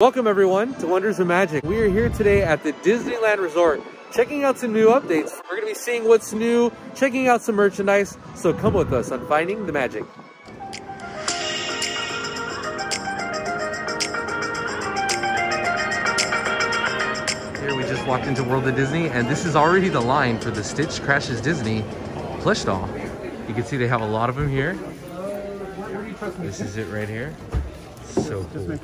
Welcome everyone to Wonders of Magic. We are here today at the Disneyland Resort, checking out some new updates. We're gonna be seeing what's new, checking out some merchandise, so come with us on Finding the Magic. Here we just walked into World of Disney and this is already the line for the Stitch Crashes Disney plush doll. You can see they have a lot of them here. This is it right here. So cool.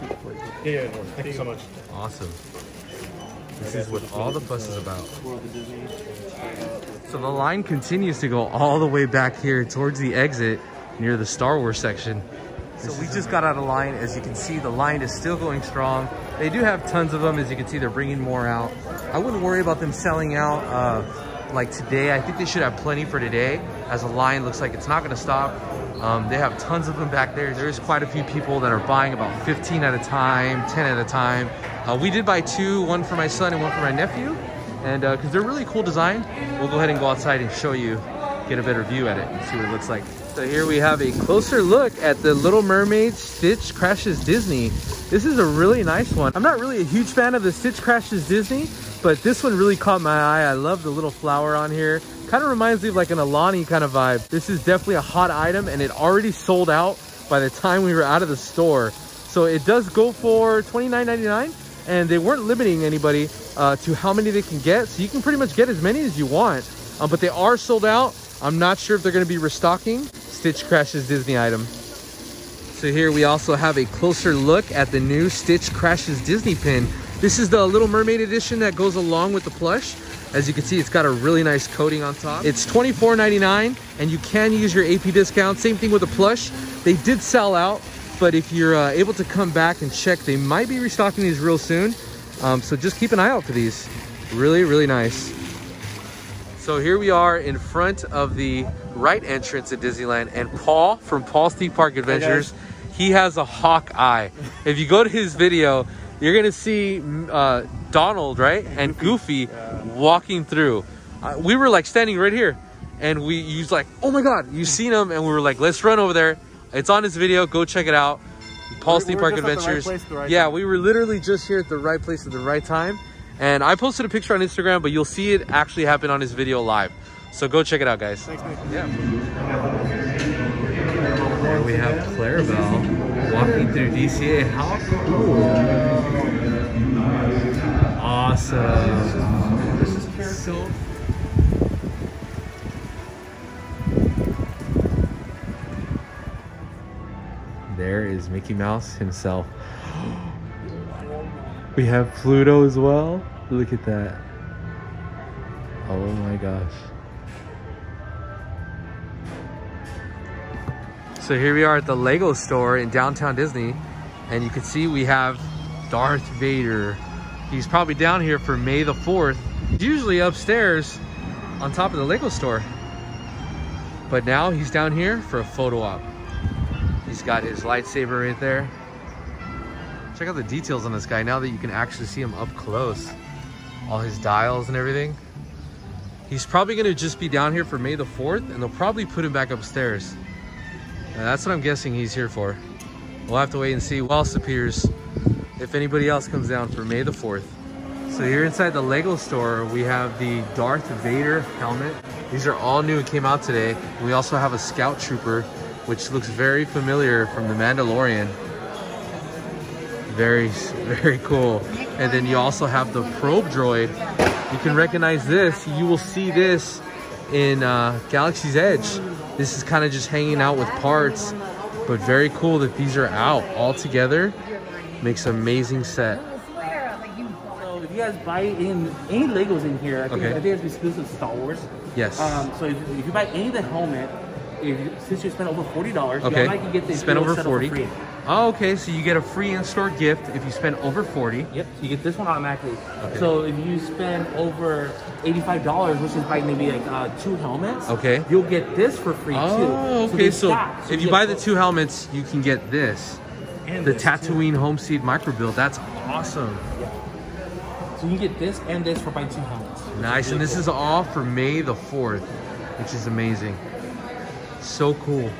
Yeah, yeah, no, thank you so much. Awesome. This is what all the fuss is about. So the line continues to go all the way back here towards the exit near the Star Wars section. So we just got out of line. As you can see, the line is still going strong. They do have tons of them. As you can see, they're bringing more out. I wouldn't worry about them selling out uh, like today. I think they should have plenty for today as the line looks like it's not gonna stop. Um, they have tons of them back there. There's quite a few people that are buying about 15 at a time, 10 at a time. Uh, we did buy two, one for my son and one for my nephew. And because uh, they're really cool design, we'll go ahead and go outside and show you, get a better view at it and see what it looks like. So here we have a closer look at the Little Mermaid Stitch Crashes Disney. This is a really nice one. I'm not really a huge fan of the Stitch Crashes Disney, but this one really caught my eye. I love the little flower on here. Kind of reminds me of like an Alani kind of vibe. This is definitely a hot item and it already sold out by the time we were out of the store. So it does go for $29.99 and they weren't limiting anybody uh, to how many they can get. So you can pretty much get as many as you want, um, but they are sold out. I'm not sure if they're gonna be restocking Stitch Crashes Disney item. So here we also have a closer look at the new Stitch Crashes Disney pin. This is the Little Mermaid edition that goes along with the plush. As you can see, it's got a really nice coating on top. It's $24.99 and you can use your AP discount. Same thing with the plush. They did sell out, but if you're uh, able to come back and check, they might be restocking these real soon. Um, so just keep an eye out for these. Really, really nice. So here we are in front of the right entrance at Disneyland and Paul from Paul's Theme Park Adventures, he has a hawk eye. if you go to his video, you're gonna see uh, Donald, right? And Goofy walking through. Uh, we were like standing right here and we used like, oh my God, you seen him? And we were like, let's run over there. It's on his video, go check it out. Paul's Theme Park Adventures. Right right yeah, time. we were literally just here at the right place at the right time. And I posted a picture on Instagram, but you'll see it actually happen on his video live. So go check it out, guys. Thanks, man. Yeah. There we have Clarabelle walking through DCA. How cool. Awesome. This is so There is Mickey Mouse himself. We have Pluto as well. Look at that. Oh my gosh. So here we are at the Lego store in downtown Disney. And you can see we have Darth Vader. He's probably down here for May the 4th. Usually upstairs on top of the Lego store. But now he's down here for a photo op. He's got his lightsaber right there. Check out the details on this guy now that you can actually see him up close. All his dials and everything. He's probably gonna just be down here for May the 4th and they'll probably put him back upstairs. And that's what I'm guessing he's here for. We'll have to wait and see who else appears if anybody else comes down for May the 4th. So here inside the Lego store, we have the Darth Vader helmet. These are all new and came out today. We also have a Scout Trooper, which looks very familiar from The Mandalorian. Very, very cool. And then you also have the probe droid. You can recognize this. You will see this in uh, Galaxy's Edge. This is kind of just hanging out with parts, but very cool that these are out all together. Makes an amazing set. So if you guys buy in any Legos in here, I think, okay. I think it's exclusive to Star Wars. Yes. Um, so if, if you buy any of the helmet, if you, since you spend over forty dollars, okay. you get the spend over forty. Free. Oh, okay. So you get a free in-store gift if you spend over 40. Yep. So you get this one automatically. Okay. So if you spend over $85, which is like maybe like uh, two helmets, okay, you'll get this for free oh, too. Oh, okay. So, so, if you, buy the two helmets, you can get this. And the this Tatooine too. homestead micro build. That's awesome. Yeah. So you get this and this for buying two helmets. Nice. And this is all for May the 4th, which is amazing. So cool.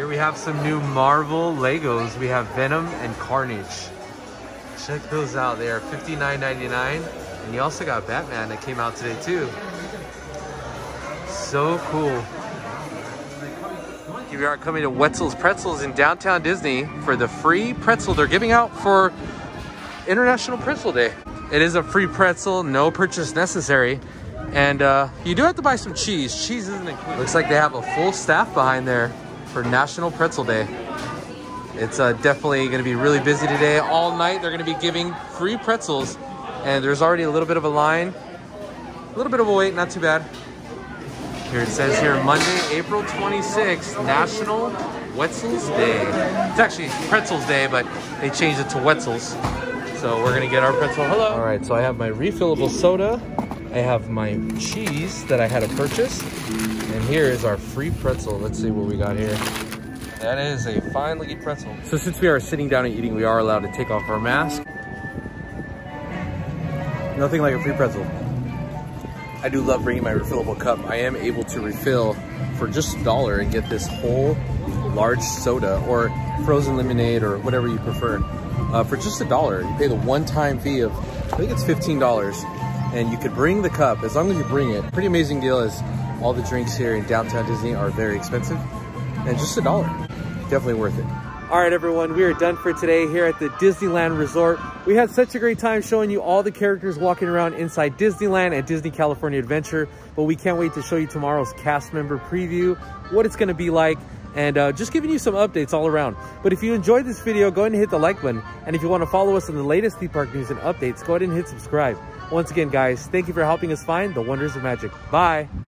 Here we have some new Marvel Legos. We have Venom and Carnage. Check those out. They are $59.99. And you also got Batman that came out today too. So cool. Here we are coming to Wetzel's Pretzels in downtown Disney for the free pretzel they're giving out for International Pretzel Day. It is a free pretzel, no purchase necessary. And uh, you do have to buy some cheese. Cheese isn't included. Looks like they have a full staff behind there for National Pretzel Day. It's uh, definitely going to be really busy today. All night they're going to be giving free pretzels. And there's already a little bit of a line. A little bit of a wait, not too bad. Here it says here, Monday, April 26th, National Wetzel's Day. It's actually Pretzel's Day, but they changed it to Wetzel's. So we're gonna get our pretzel. Hello. All right, so I have my refillable soda. I have my cheese that I had to purchase. And here is our free pretzel. Let's see what we got here. That is a fine looking pretzel. So since we are sitting down and eating, we are allowed to take off our mask. Nothing like a free pretzel. I do love bringing my refillable cup. I am able to refill for just a dollar and get this whole large soda or frozen lemonade or whatever you prefer uh, for just a dollar. You pay the one-time fee of, I think it's $15 and you could bring the cup as long as you bring it. Pretty amazing deal is all the drinks here in downtown Disney are very expensive and just a dollar. Definitely worth it. All right, everyone, we are done for today here at the Disneyland Resort. We had such a great time showing you all the characters walking around inside Disneyland and Disney California Adventure, but we can't wait to show you tomorrow's cast member preview, what it's gonna be like, and uh, just giving you some updates all around. But if you enjoyed this video, go ahead and hit the like button. And if you wanna follow us on the latest theme park news and updates, go ahead and hit subscribe. Once again, guys, thank you for helping us find the wonders of magic. Bye.